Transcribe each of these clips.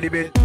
Dirty bit.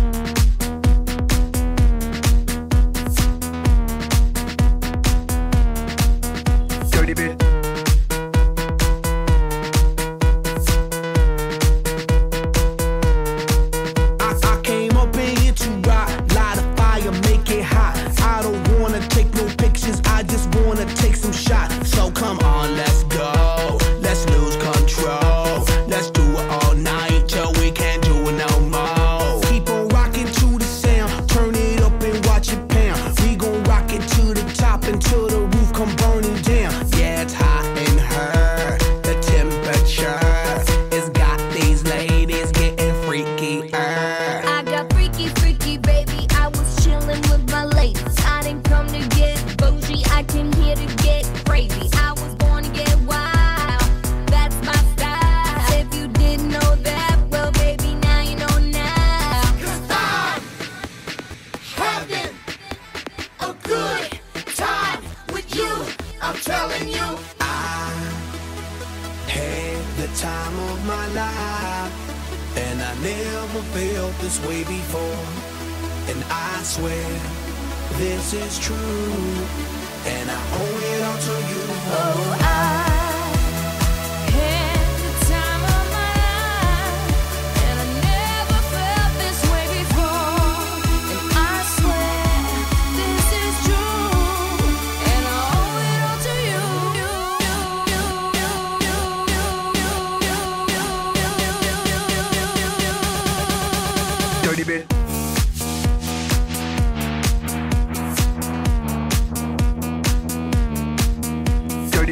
Came here to get crazy. I was born to get wild. That's my style. If you didn't know that, well, baby, now you know now. I'm having a good time with you. I'm telling you. I had the time of my life, and I never felt this way before. And I swear this is true, and I owe it all to you. Oh, I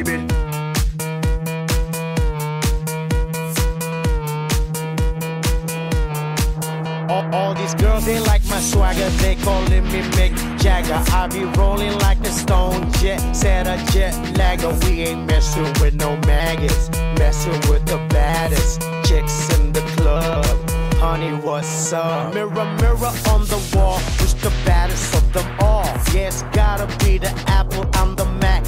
Bit. All, all these girls, they like my swagger. They calling me Mick Jagger. I be rolling like a stone jet, set a jet lagger. We ain't messing with no maggots, messing with the baddest chicks in the club. Honey, what's up? Mirror, mirror on the wall, who's the baddest of them all? Yeah, it's gotta be the Apple, I'm the Mac.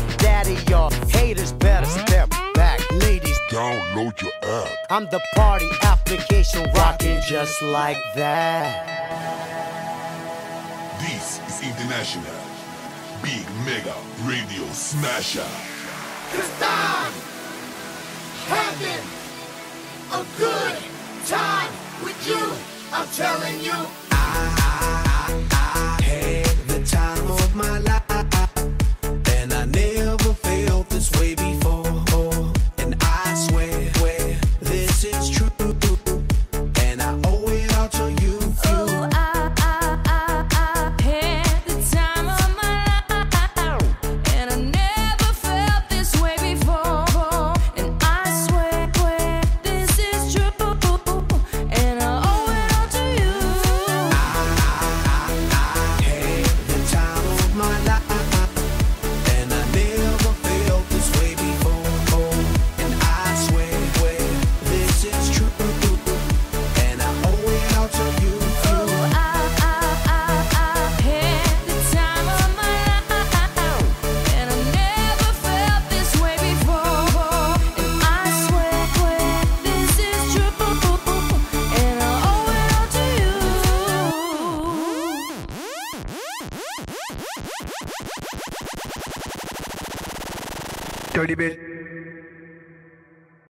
Daddy, y'all haters better step back. Ladies, Download your app. I'm the party application rocking just like that. This is International. Big Mega Radio Smasher. Cause I'm having a good time with you. I'm telling you. I, I, I, I had the time of my life, Dirty bit.